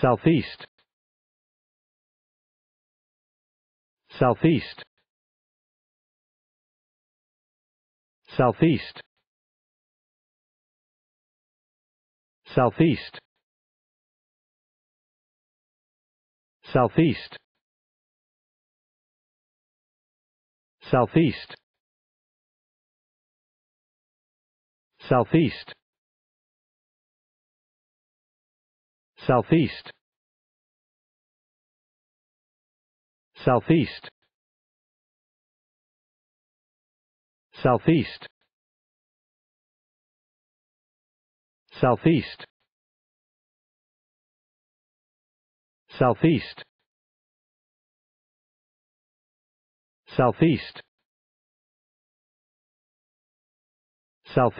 southeast. Southeast. Southeast. Southeast. Southeast. Southeast. Southeast. Southeast southeast. Southeast. Southeast. Southeast. Southeast. Southeast